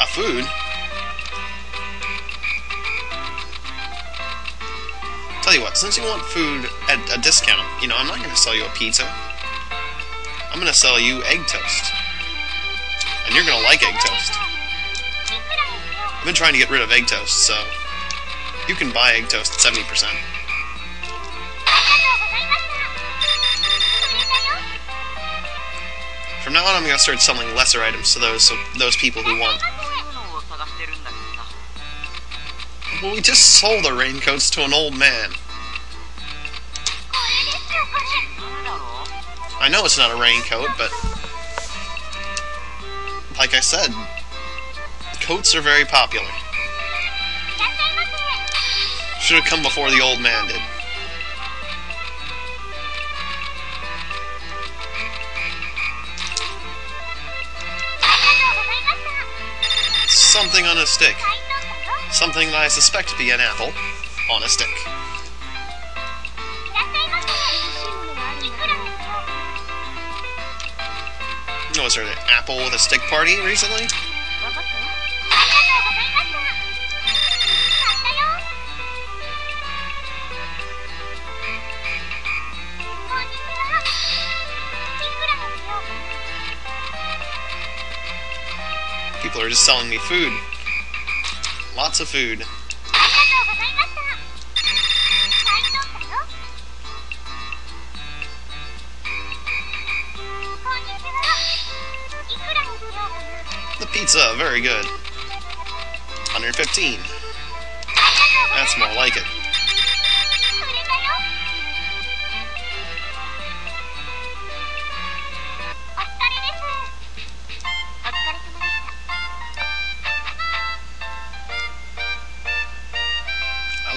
A food? Tell you what, since you want food at a discount, you know, I'm not going to sell you a pizza. I'm going to sell you egg toast. And you're going to like egg toast. I've been trying to get rid of egg toast, so you can buy egg toast at 70%. From now on, I'm to start selling lesser items to those those people who want. Well, we just sold the raincoats to an old man. I know it's not a raincoat, but like I said, coats are very popular. Should have come before the old man did. Something on a stick. Something that I suspect to be an apple on a stick. Oh, Was there an apple with a stick party recently? People are just selling me food. Lots of food. The pizza, very good. 115. That's more like it.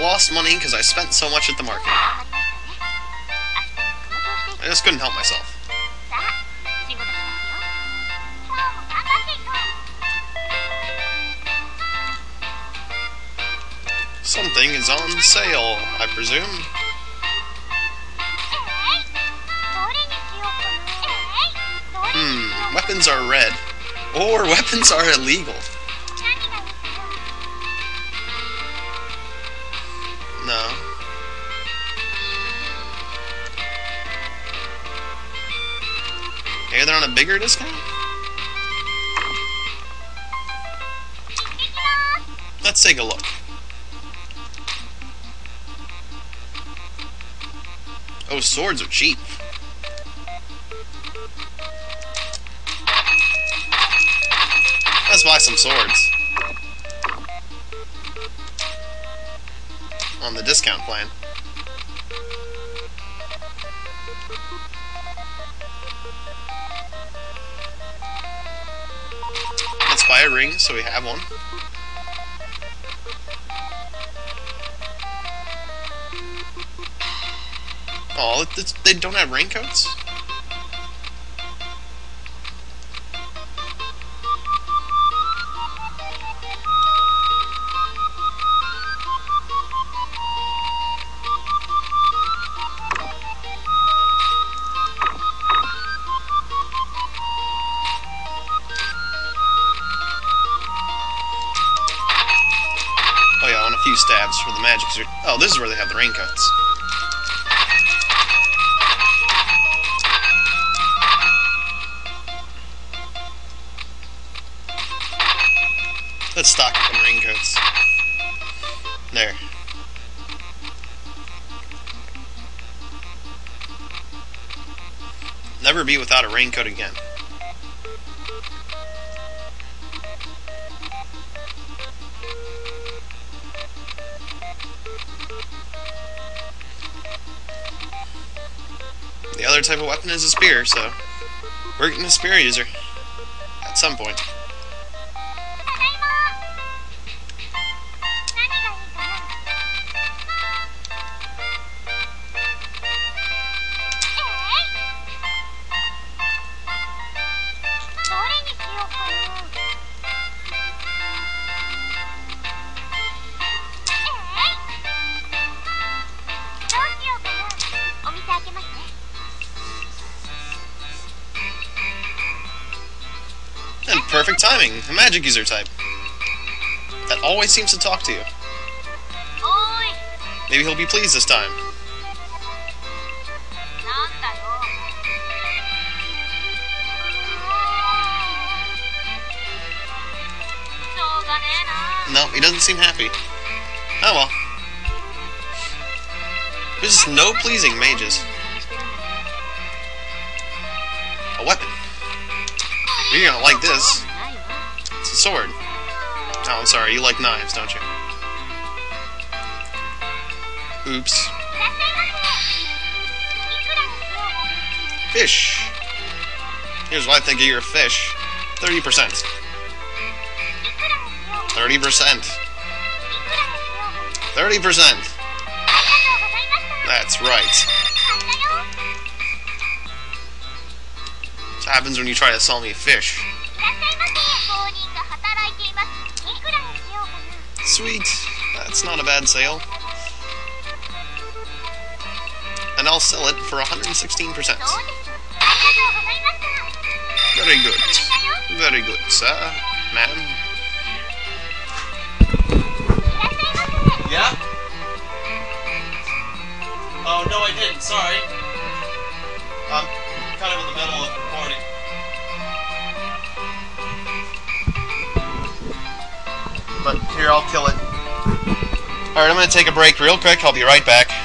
Lost money because I spent so much at the market. I just couldn't help myself. Something is on sale, I presume. Hmm, weapons are red. Or weapons are illegal. Maybe they're on a bigger discount? Let's take a look. Oh, swords are cheap. Let's buy some swords. On the discount plan. Buy a ring so we have one. Oh, they don't have raincoats? Few stabs for the magic. Oh, this is where they have the raincoats. Let's stock up on raincoats. There. Never be without a raincoat again. The other type of weapon is a spear, so we're getting a spear user at some point. perfect timing. A magic user type. That always seems to talk to you. Maybe he'll be pleased this time. No, he doesn't seem happy. Oh well. There's no pleasing mages. A weapon. You're gonna like this. It's a sword. Oh, I'm sorry, you like knives, don't you? Oops. Fish. Here's what I think of your fish. 30%. 30%. 30%. That's right. This happens when you try to sell me fish. Sweet. That's not a bad sale. And I'll sell it for 116%. Very good. Very good, sir. Ma'am. Yeah? Oh, no, I didn't. Sorry. Here, I'll kill it. Alright, I'm gonna take a break real quick. I'll be right back.